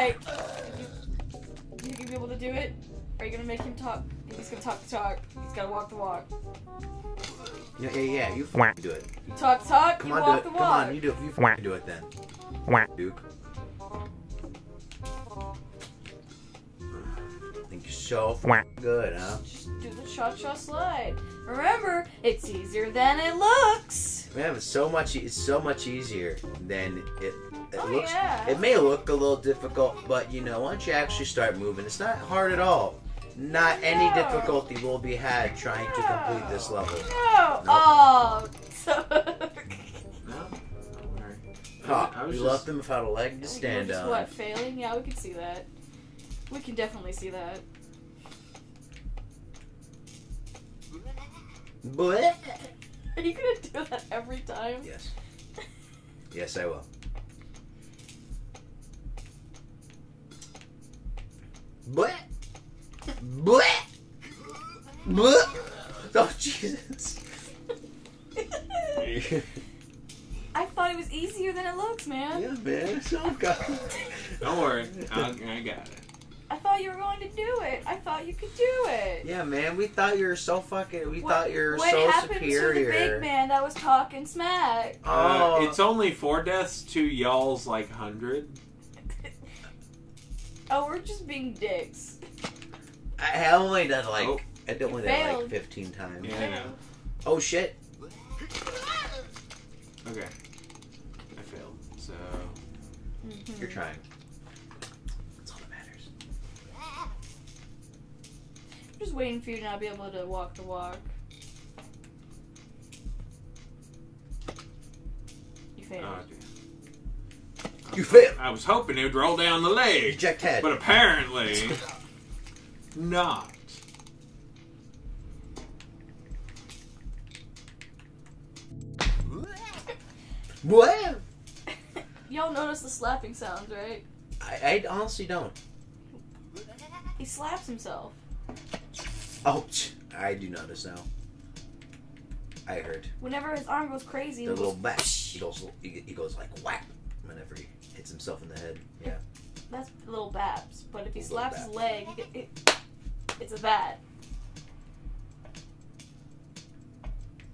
Alright. You, you gonna be able to do it? Are you gonna make him talk? He's gonna talk the talk. He's gotta walk the walk. Yeah, yeah, yeah. You fucking do it. You talk talk, Come you on, do walk it. the Come on, you do it. You fucking do it then. Duke. think you're so fucking good, huh? Just do the cha-cha slide. Remember, it's easier than it looks. Man, it's so much. It's so much easier than it. It Oh, looks. yeah. It may look a little difficult, but you know, once you actually start moving, it's not hard at all. Not any difficulty will be had trying to complete this level. No. Nope. Oh. So No. Don't worry. Ha, I was we just- left them without a leg to oh, We're stand just, on. What failing? Yeah, we can see that. We can definitely see that. But. Are you gonna do that every time? Yes. Yes, I will. Bleh. Bleh. Bleh. Oh, Jesus. I thought it was easier than it looks, man. yeah, man. So good. Don't worry. I, I got it. I thought you were going to do it. I thought you could do it. Yeah, man. We thought you were so fucking. We What- thought you were what so happened superior. to the big man that was talking smack? Uh, Oh, it's only four deaths to y'all's like hundred. Oh, we're just being dicks. I I only done like. Oh. I did only did like 15 times. Yeah, I know. Oh shit. Okay. I failed. So Mhm. You're trying. That's all that matters. I'm Just waiting for you to not be able to walk the walk. You failed. oh, damn. You failed. I was hoping it would roll down the leg, Eject head. but apparently not. What? Y'all notice the slapping sounds, right? I, I honestly don't. He slaps himself. Oh, tch, I do notice now. I heard Whenever his arm goes crazy, the little goes, back. He goes. He, he goes like whap whenever he hits himself in the head. Yeah. that's little baps. But if he Little slaps his bap. leg, he get, it, it's a bat.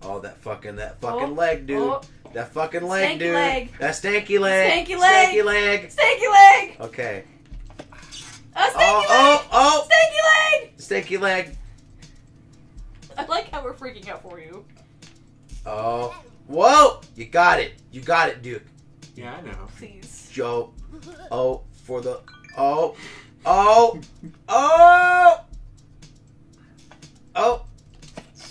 Oh, that fucking that fucking Oh, leg, dude. Oh, That fucking leg, Stanky dude. leg. That stanky leg. Stanky leg. Stanky leg. stanky leg! Okay. A stanky Oh, leg! oh, oh. Stanky leg! Stanky leg. I like how we're freaking out for you. Oh. Whoa! You got it. You got it, Duke. Yeah, I know. Please. Joe. Oh, for the. Oh. Oh. Oh. Oh.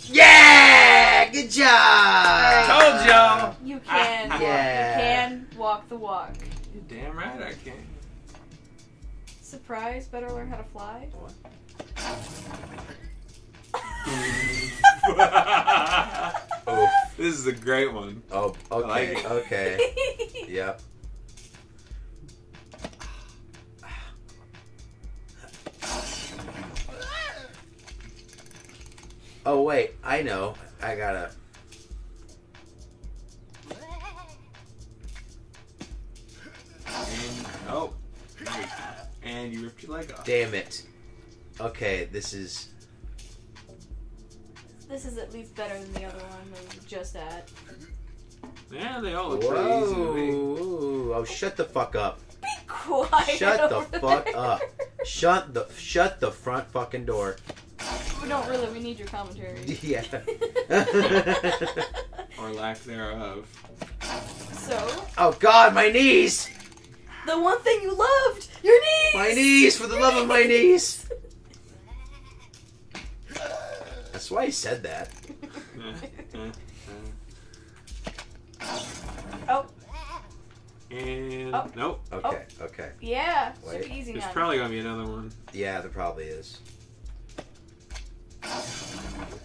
Yeah! Good job! Told y'all. You can. walk- Yeah. You can walk the walk. You're damn right I can. Surprise! Better learn how to fly. Oh. this is a great one. Oh, okay. like it. Okay. Yep. Oh wait, I know. I gotta. And oh, and you ripped your leg off. Damn it. Okay, this is. This is at least better than the other one we were just at. Yeah, they all look pretty easy to me. Whoa! Oh, shut the fuck up! Be quiet. Shut the over fuck there. up! Shut the shut the front fucking door. We don't really. We need your commentary. Yeah. Or lack thereof. so, oh God, my knees! the one thing you loved, your knees. My knees! For the love of my knees! That's why he said that. oh, and Oh. nope. Okay, okay. yeah. Wait. Should be easy There's now. probably gonna be another one. Yeah, there probably is. Oh.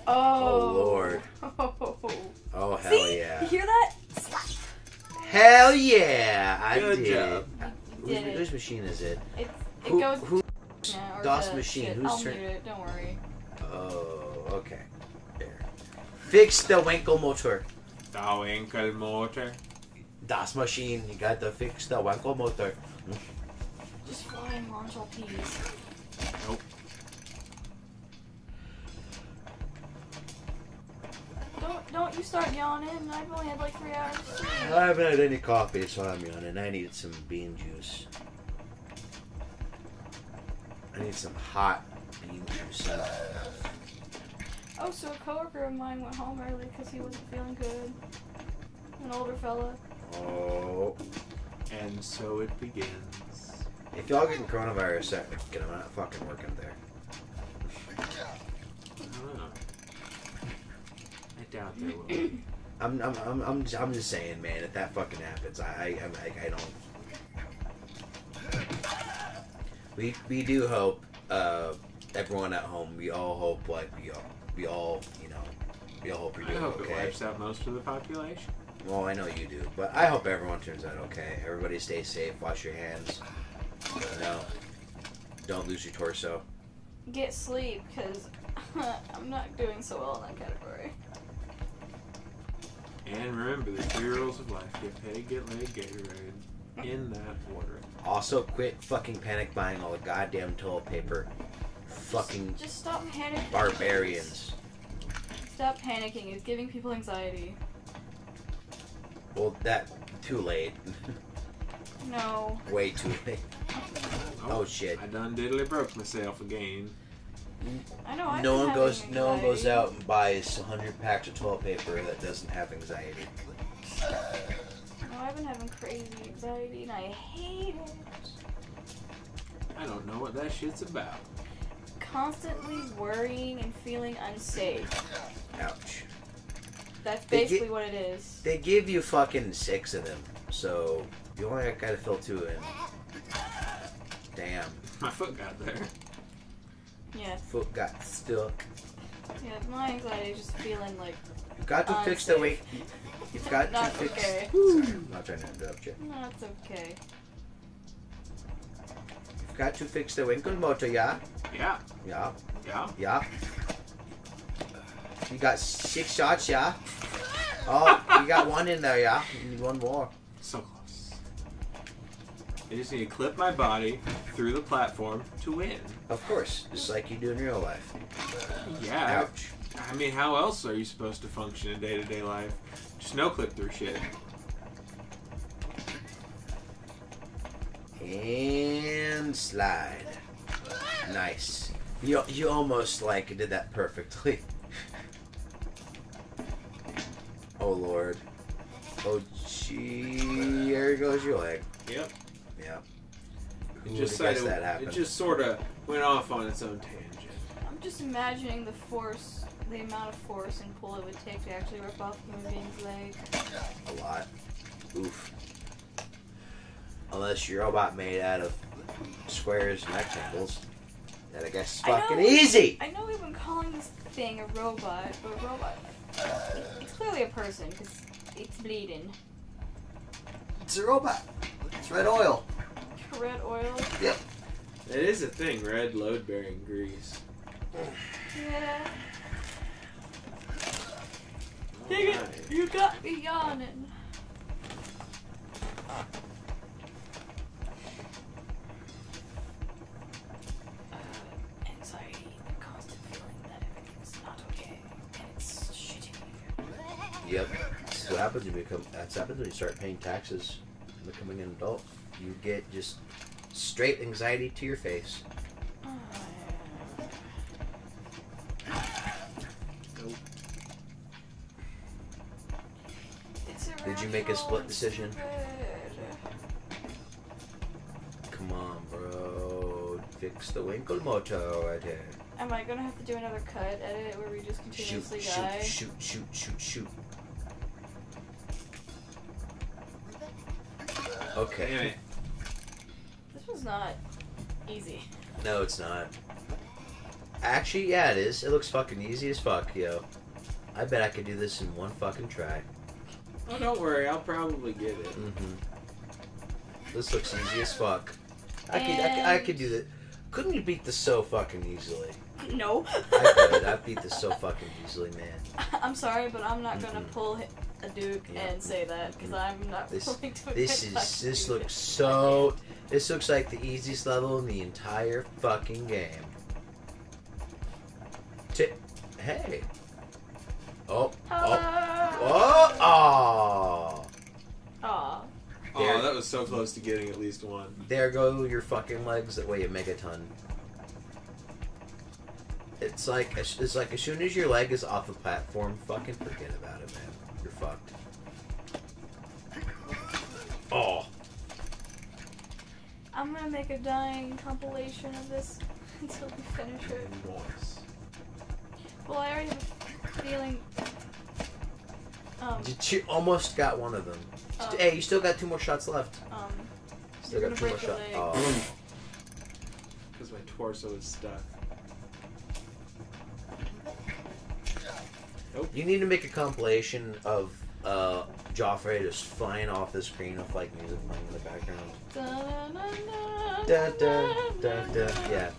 Oh, Lord. Oh. Oh hell See? yeah! You hear that? Hell yeah! I Good did. job. Uh, you Whose, did it. whose machine is it? It, it Who, goes. who? Yeah, DOS machine, shit. whose I'll turn- mute it. Don't worry. Oh, okay. There. Fix the Winkel motor. Oh, ankle motor. Das machine. You got to fix the Winkel motor. Just fly fucking launch all peas. Nope. Don't don't you start yawning. I've only had like three hours. I haven't had any coffee, so I'm yawning. I need some bean juice. I need some hot bean juice. Oh, so a coworker of mine went home early because he wasn't feeling good. An older fella. Oh. And so it begins. If y'all getting coronavirus, I- I'm not fucking working there. I don't know. I doubt there will. I'm, I'm, I'm, I'm, just, I'm just saying, man. If that fucking happens, I, I, I'm- I, I don't. We, we do hope. Uh, everyone at home, we all hope like we all, we all, you know, we all hope you're I doing hope it wipes out most of the population. Well, I know you do, but I hope everyone turns out okay. Everybody stay safe. Wash your hands. You know, don't lose your torso. Get sleep because I'm not doing so well in that category. And remember the three rules of life: get paid, get laid, Gatorade. In that order. Also, quit fucking panic buying all the goddamn toilet paper. Fucking Just stop panicking. barbarians. Stop panicking. It's giving people anxiety. Well, that too late. No. Way too late. Oh shit. I done diddly broke myself again. I know. No one goes. having No one goes out and buys 100 packs of toilet paper that doesn't have anxiety. No, I've been having crazy anxiety and I hate it. I don't know what that shit's about. Constantly worrying and feeling unsafe. Ouch. That's basically get- what it is. They give you fucking six of them, so you only gotta fill two in. Damn. My foot got there. Yeah. Foot got stuck. Yeah. My anxiety is just feeling like. You've got to fix the weight. unsafe. You've got to Not fix. okay. Sorry, I'm not trying to interrupt you. No, it's okay. You've got to fix the winkle motor, yeah? Yeah, Yeah, yeah. yeah. You got six shots, yeah? Oh, you got one in there, yeah? You need one more. So close. I just need to clip my body through the platform to win. Of course, just like you do in real life. Yeah. Ouch. I mean, how else are you supposed to function in day to day life? Just no clip through shit. And slide. Nice. You you almost like did that perfectly. oh lord. Oh gee, there goes your leg. Yep. Yeah. It Who just sort of, happened? it just sort of went off on its own tangent. I'm just imagining the force, the amount of force and pull it would take to actually rip off a human being's leg. a lot. Oof. Unless you're a robot made out of squares and rectangles. That I guess is I know. fucking easy. I know we've been calling this thing a robot, but a robot. It's clearly a person because it's bleeding. It's a robot. It's red oil. Red oil. Yep. It is a thing, red load bearing grease. Yeah. Dang it! You got me yawning. Uh, anxiety, constant feeling that everything's not okay, it's shitty. Yep. That's what happens when you become. That's happens when you start paying taxes and becoming an adult. You get just straight anxiety to your face. Nope. it's Did you make a split decision? Come on, bro. Fix the winkle motor right here. Am I gonna have to do another cut edit where we just continuously shoot, die? shoot, shoot, shoot, shoot. shoot. Okay. Damn it. This was not easy. No, it's not. Actually, yeah, it is. It looks fucking easy as fuck, yo. I bet I could do this in one fucking try. Oh, don't worry, I'll probably get it. Mm-hmm. This looks easy as fuck. I could, I could, I could do that. Couldn't you beat this so fucking easily? No. I could. I beat this so fucking easily, man. I'm sorry, but I'm not gonna pull a Duke Yeah. and say that because I'm not This- willing to. This is. This do looks it. so. This looks like the easiest level in the entire fucking game. T- hey. Oh. Oh. Ah. Oh. Oh. There. Oh, that was so close to getting at least one. There go your fucking legs that weigh a megaton. It's like it's like as soon as your leg is off the platform, fucking forget about it, man. You're fucked. Oh, I'm gonna make a dying compilation of this until we finish it. Nice. Well, I already have a feeling. Um, you almost got one of them. um, Hey, you still got two more shots left. um, Still got gonna two more shots. your. Oh. Because my torso is stuck. Nope. You need to make a compilation of uh, Joffrey just flying off the screen with like music playing in the background. Da da da da. Yeah.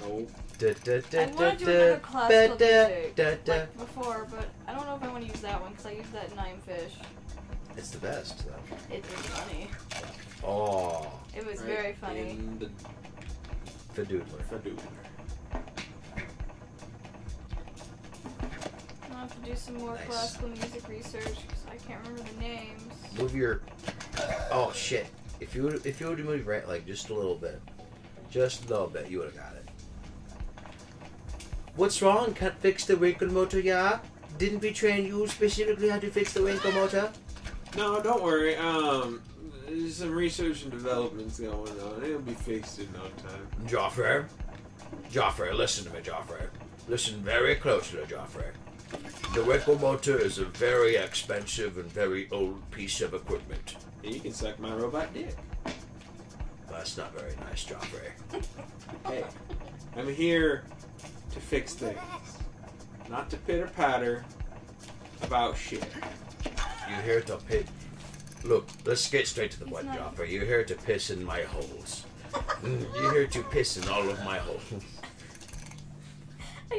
No. Da da da I da want to do da. another classical da, da, music, da, da. like before, but I don't know if I want to use that one because I used that in Nine Fish. It's the best though. It was funny. Oh, It was Right very funny. In the Fadoodler. Fadoodler. I'll have to do some more Nice. classical music research because I can't remember the names. Move your. Oh shit! If you would, if you would move your right like just a little bit, just a little bit, you would have got it. What's wrong? Can't fix the wrinkle motor, yeah? Didn't we train you specifically how to fix the wrinkle motor? No, don't worry. Um, there's some research and developments going on. It'll be fixed in no time. Joffrey, Joffrey, listen to me, Joffrey. Listen very closely, Joffrey. The wrinkle motor is a very expensive and very old piece of equipment. You can suck my robot dick. That's not very nice, Joffrey. Hey, I'm here to fix things, not to pitter patter about shit. You're here to pit. Look, let's get straight to the point, not- Joffrey. You're here to piss in my holes. Mm, You're here to piss in all of my holes.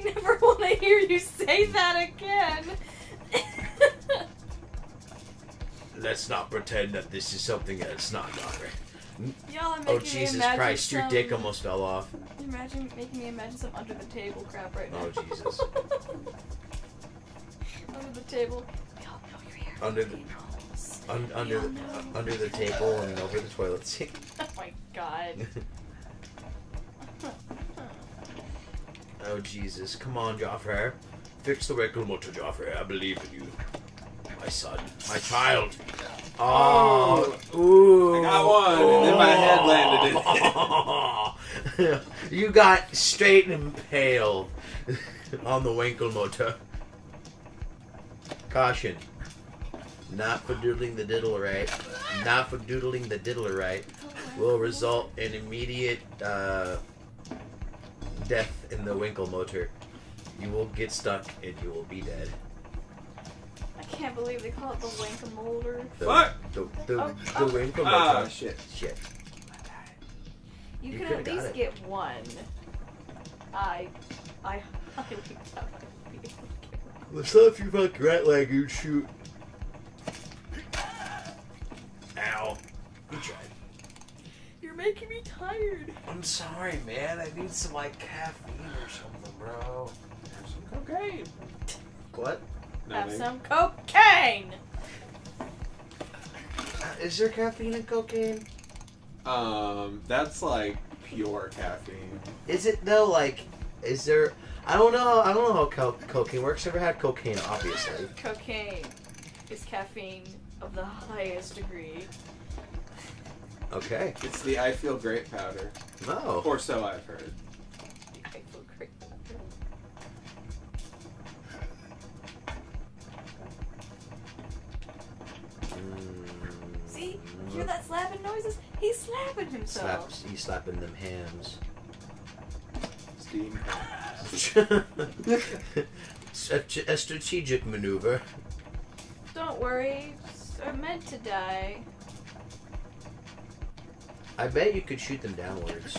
I never want to hear you say that again. Let's not pretend that this is something that it's not, Joffrey. Y'all are oh, making Oh, me Jesus imagine Christ, your dick almost fell off. Imagine making me imagine some under the table crap right now. Oh, Jesus. under the table. We all know you're here. Under the- Un- under, all the, know. under the table and over the toilet seat. Oh my god. Oh, Jesus. Come on, Joffrey. Fix the wrinkle motor, Joffrey. I believe in you. My son. My child. Oh, ooh. I got one, and then my head landed in it. you got straight and pale on the Winkle motor. Caution. Not for doodling the diddle right. Not for doodling the diddler right will result in immediate uh, death in the Winkle motor. You will get stuck and you will be dead. I can't believe they call it the wank molder. The, Fuck! The, the, Oh, the oh. Winkle Ah, motor. shit. Shit. You, You can could've at least get one. I, I highly doubt I'd be able to get one. Well, so if you fuck your right leg, you'd shoot. Ow. Good try. You're making me tired. I'm sorry, man. I need some, like, caffeine or something, bro. Have some cocaine. What? Have Nothing. some cocaine. Uh, Is there caffeine in cocaine? Um, that's like pure caffeine. Is it, though, like, is there. I don't know. I don't know how co- cocaine works. Never had cocaine, obviously. Cocaine is caffeine of the highest degree. Okay. It's the I feel great powder, No. or so I've heard. I feel great. See? Hear that slapping noises? He's slapping himself. Slaps, he's slapping them hams. Steam. Such a strategic maneuver. Don't worry. I'm meant to die. I bet you could shoot them downwards.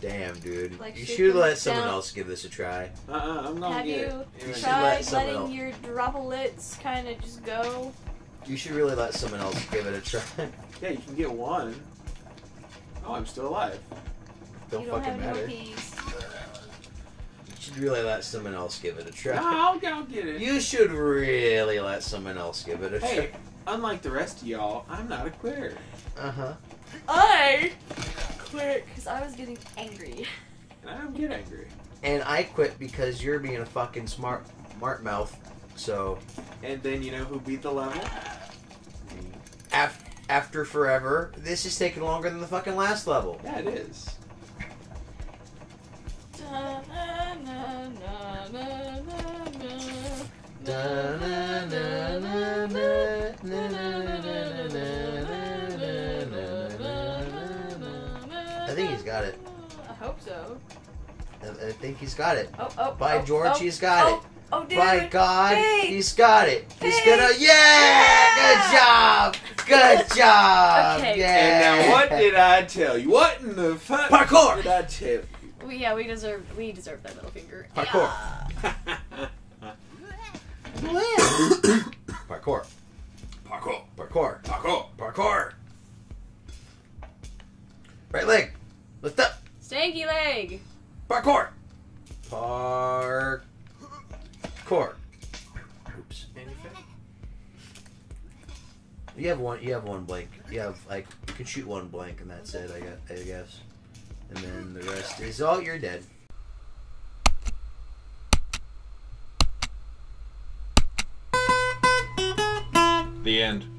Damn, dude. Like you shoot should them let someone down- else give this a try. Uh-uh, I'm gonna Have get you it. You should tried let someone letting else- your droplets kind of just go? You should really let someone else give it a try. Yeah, you can get one. Oh, I'm still alive. Don't you don't fucking have matter. no. You should really let someone else give it a try. No, I'll go get it. You should really let someone else give it a Hey, unlike the rest of y'all, I'm not a quitter. Uh huh. I quit because I was getting angry. And I don't get angry. And I quit because you're being a fucking smart, smart mouth. So And then you know who beat the level? Me. af- after forever, this is taking longer than the fucking last level. Yeah, it is. I think he's got it. I hope so. I, I think he's got it. Oh, oh. By oh, George, oh, he's got oh, it. Oh, oh dude. By God, Hey. he's got it. He's Hey. gonna. Yeah! Good job! Good job! Okay. Yeah! And now, what did I tell you? What in the fuck Parkour! did I tell you? We, yeah, we deserve we deserve that middle finger. Parkour. Yeah. Parkour. Parkour. Parkour. Parkour. Parkour. Right leg. Lift leg. Parkour. Parkour. Oops. You have one. You have one blank. You have like you can shoot one blank, and that's it. I got. I guess. And then the rest is all. You're dead. The end.